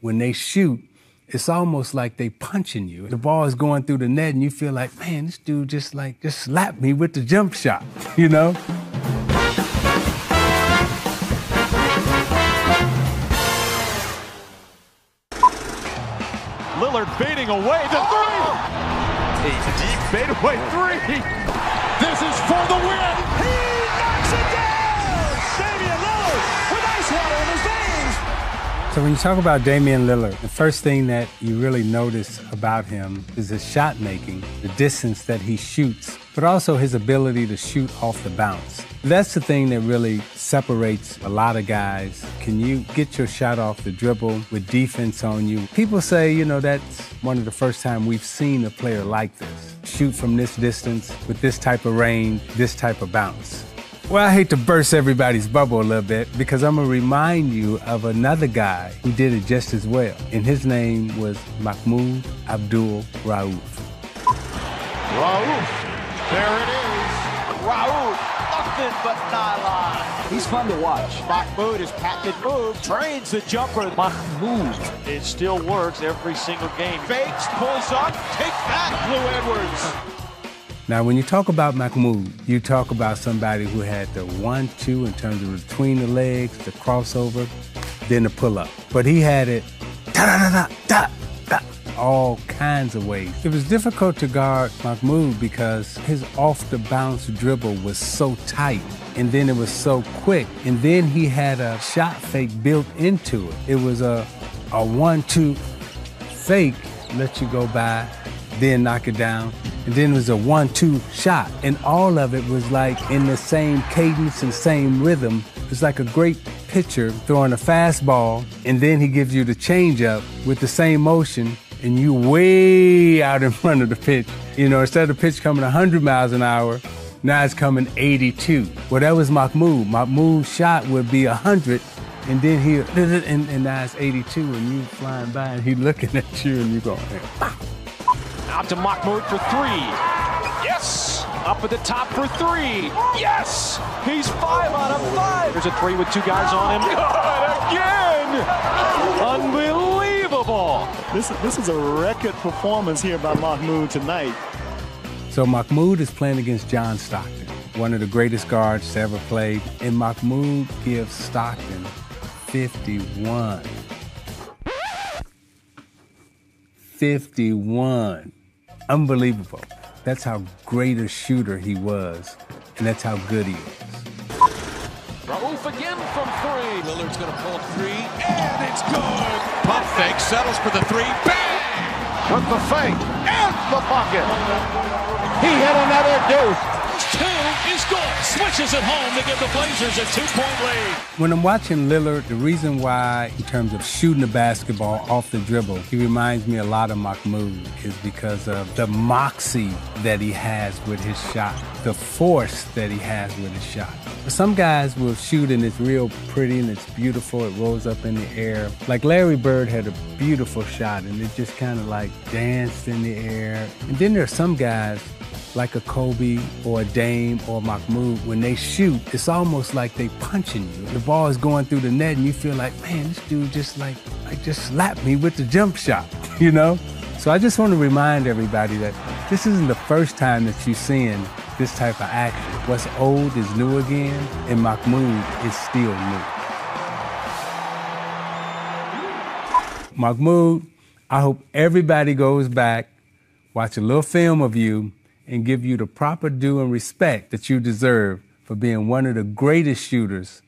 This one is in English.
When they shoot, it's almost like they punching you. The ball is going through the net and you feel like, man, this dude just like just slapped me with the jump shot, you know? Lillard fading away the three. A deep fadeaway three. This is for the win. So when you talk about Damian Lillard, the first thing that you really notice about him is his shot making, the distance that he shoots, but also his ability to shoot off the bounce. That's the thing that really separates a lot of guys. Can you get your shot off the dribble with defense on you? People say, you know, that's one of the first time we've seen a player like this. Shoot from this distance with this type of range, this type of bounce. Well, I hate to burst everybody's bubble a little bit because I'm gonna remind you of another guy who did it just as well. And his name was Mahmoud Abdul Rauf. Rauf. There it is. Rauf nothing but nylon. He's fun to watch. Mahmoud is patented move, trains the jumper. Mahmoud. It still works every single game. Fakes, pulls up, take that, Blue Edwards. Now, when you talk about Mahmoud, you talk about somebody who had the one, two in terms of between the legs, the crossover, then the pull up. But he had it da da da da da all kinds of ways. It was difficult to guard Mahmoud because his off the bounce dribble was so tight and then it was so quick. And then he had a shot fake built into it. It was a, a one two fake, let you go by, then knock it down. And then it was a one two shot. And all of it was like in the same cadence and same rhythm. It's like a great pitcher throwing a fastball, and then he gives you the changeup with the same motion and you way out in front of the pitch. You know, instead of the pitch coming 100 miles an hour, now it's coming 82. Well, that was Mahmoud. Mahmoud's shot would be 100, and then he, and, and now it's 82, and you flying by, and he looking at you, and you going, Out to Mahmoud for three. Yes! Up at the top for three. Yes! He's five out of five. There's a three with two guys on him. Good again! Unbelievable! This, this is a record performance here by Mahmoud tonight. So Mahmoud is playing against John Stockton, one of the greatest guards to ever play, and Mahmoud gives Stockton 51. 51. Unbelievable. That's how great a shooter he was, and that's how good he is. Rauf again from three. Lillard's going to pull three, and it's good. Pump fake, settles for the three. Bang! With the fake and the bucket. He hit another deuce. Two is good. Switches it home to give the Blazers a two-point lead. When I'm watching Lillard, the reason why, in terms of shooting the basketball off the dribble, he reminds me a lot of Mahmoud is because of the moxie that he has with his shot, the force that he has with his shot. Some guys will shoot and it's real pretty and it's beautiful. It rolls up in the air. Like Larry Bird had a beautiful shot and it just kind of like danced in the air. And then there are some guys like a Kobe or a Dame or Mahmoud, when they shoot, it's almost like they punching you. The ball is going through the net and you feel like, man, this dude just like, like just slapped me with the jump shot, you know? So I just want to remind everybody that this isn't the first time that you're seeing this type of action. What's old is new again, and Mahmoud is still new. Mahmoud, I hope everybody goes back, watch a little film of you, and give you the proper due and respect that you deserve for being one of the greatest shooters